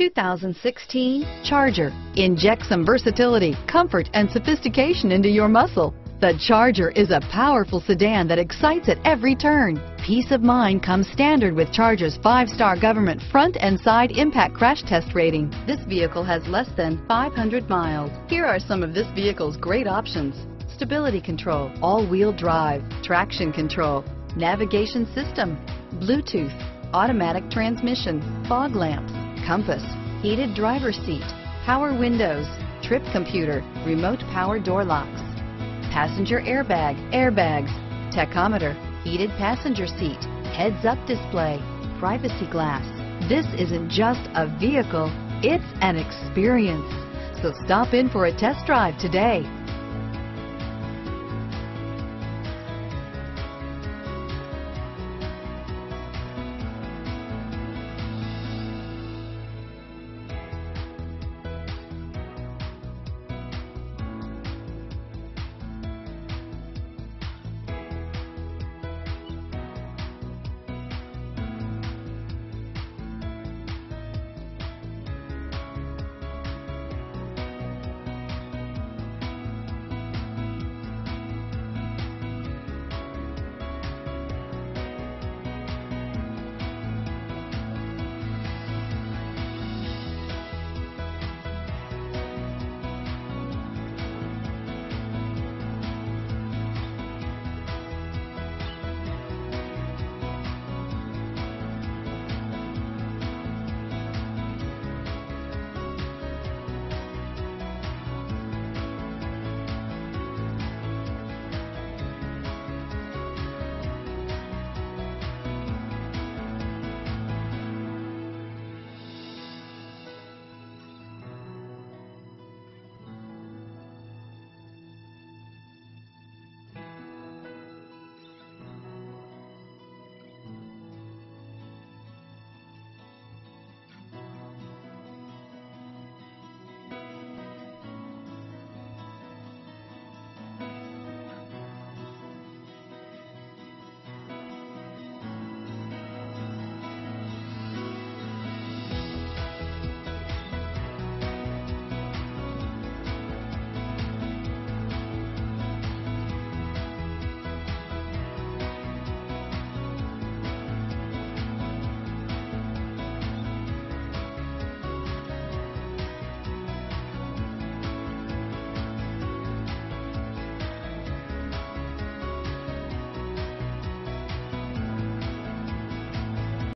2016 Charger. Inject some versatility, comfort, and sophistication into your muscle. The Charger is a powerful sedan that excites at every turn. Peace of mind comes standard with Charger's five-star government front and side impact crash test rating. This vehicle has less than 500 miles. Here are some of this vehicle's great options. Stability control, all-wheel drive, traction control, navigation system, Bluetooth, automatic transmission, fog lamps, compass, heated driver seat, power windows, trip computer, remote power door locks, passenger airbag, airbags, tachometer, heated passenger seat, heads-up display, privacy glass. This isn't just a vehicle, it's an experience. So stop in for a test drive today.